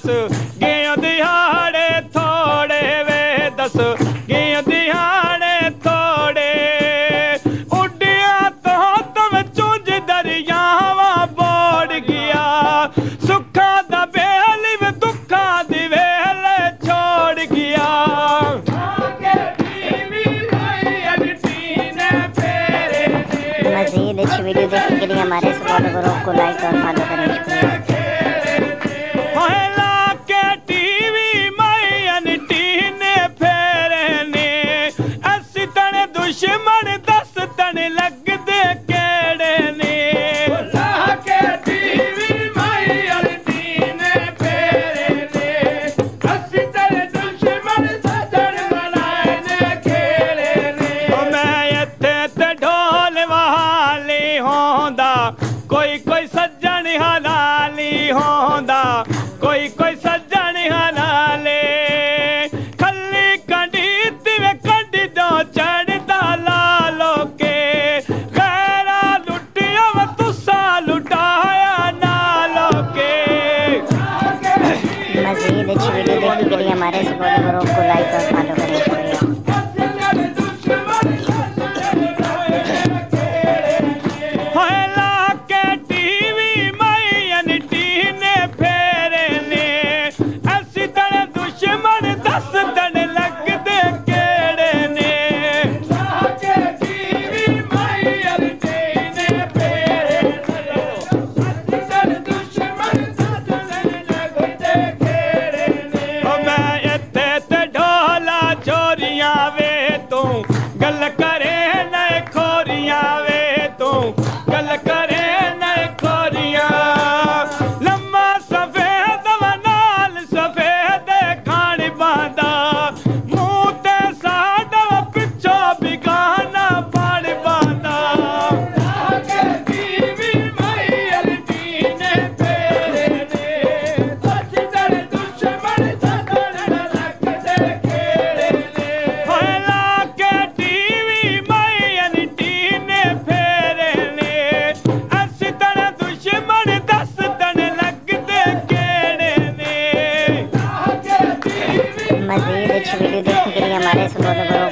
दस गियो दिहाड़े थोड़े वे दस गियो दिहाड़े थोड़े उड्डिया तो तम चुंज दरियावा बोड़ गया सुखा द बेहली में दुखा दिवेल छोड़ गया मजीद अच्छी वीडियो देखने के लिए हमारे इस को लाइक और फॉलो करें aveton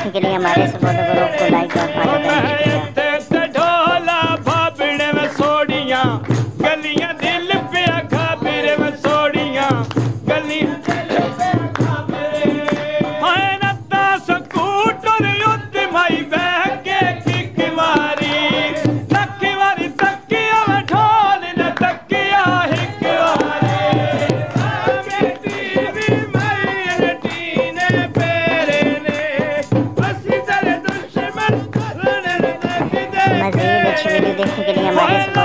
देखने के लिए हमारे सपोर्टर को Yes.